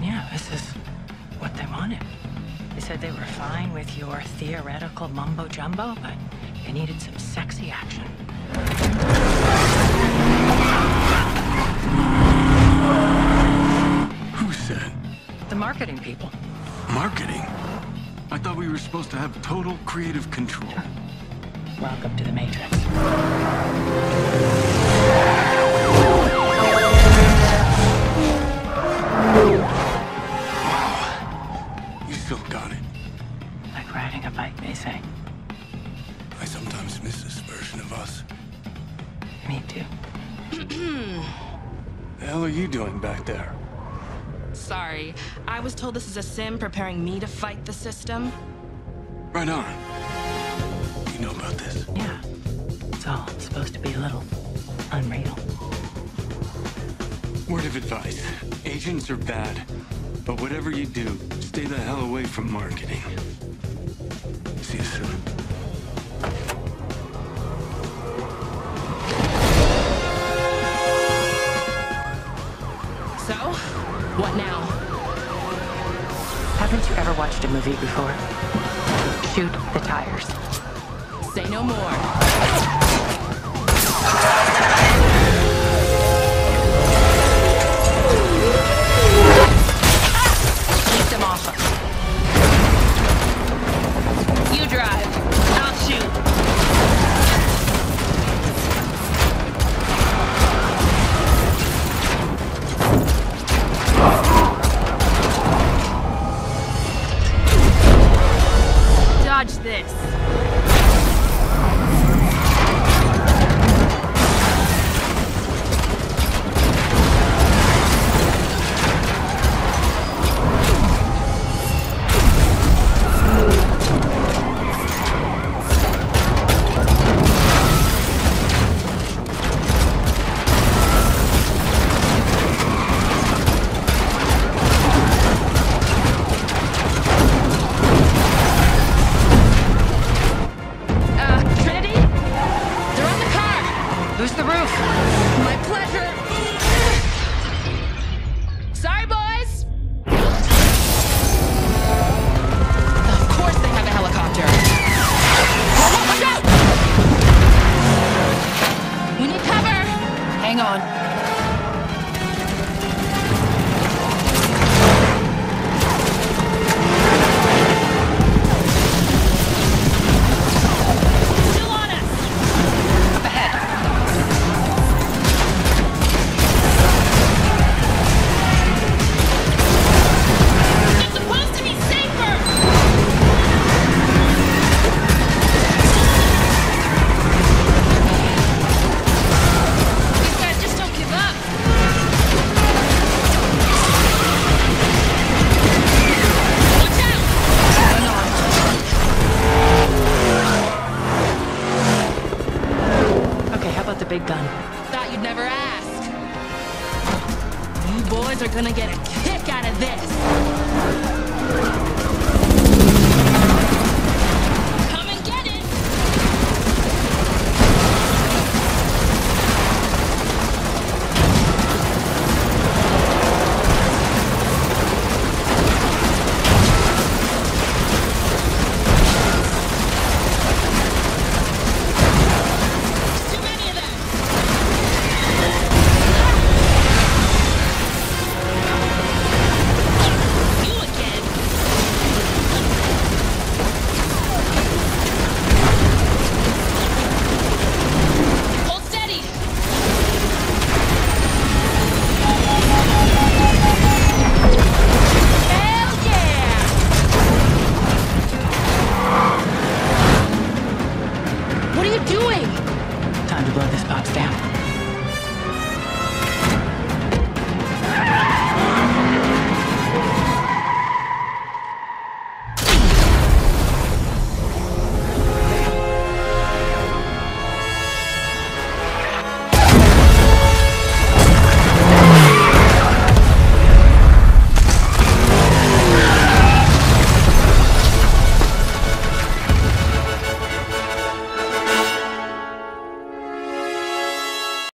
Yeah, this is what they wanted. They said they were fine with your theoretical mumbo jumbo, but they needed some sexy action. Who said? The marketing people. Marketing? I thought we were supposed to have total creative control. Welcome to the Matrix. Me too. The hell are you doing back there? Sorry, I was told this is a sim preparing me to fight the system. Right on. You know about this. Yeah. It's all supposed to be a little unreal. Word of advice. Agents are bad. But whatever you do, stay the hell away from marketing. Haven't you ever watched a movie before? Shoot the tires. Say no more. Who's the roof? Thought you'd never ask. You boys are gonna get a